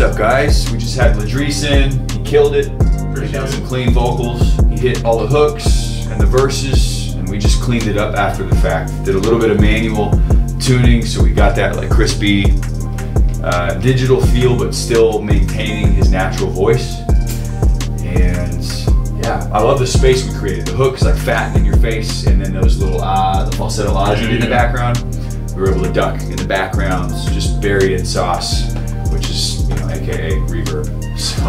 up, guys? We just had Ladrees in. He killed it. He got some clean vocals. He hit all the hooks and the verses, and we just cleaned it up after the fact. Did a little bit of manual tuning, so we got that like crispy, uh, digital feel, but still maintaining his natural voice. And yeah, I love the space we created. The hooks like fat in your face, and then those little ah, the falsetto ahs did in the background. We were able to duck in the backgrounds, just buried in sauce, which is AKA reverb. So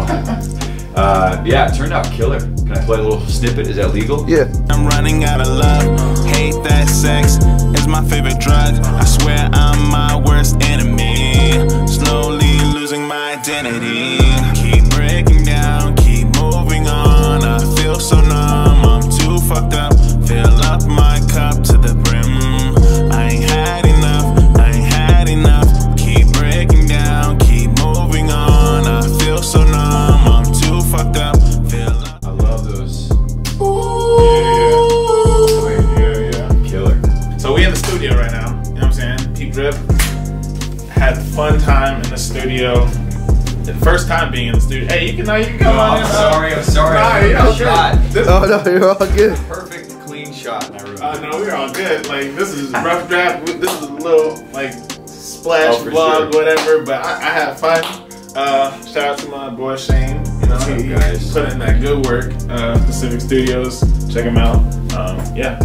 uh, yeah, it turned out killer. Can I play a little snippet? Is that legal? Yeah. I'm running out of love. Hate that sex is my favorite drug. I swear I'm my worst enemy. Slowly Drip had fun time in the studio. The first time being in the studio. Hey, you can now you can come Oh, on I'm in. uh, sorry. I'm sorry. Nah, I you ruined know, the. This, Oh no, you're all good. Perfect, clean shot. and I ruined uh, no, we're all good. Like this is rough draft. This is a little like splash Oh, vlog, sure. whatever. But I, I had fun. Uh, shout out to my boy Shane. You know, What's up, he, he guys? put in that good work. Uh, Pacific Studios. Check him out. Um, yeah,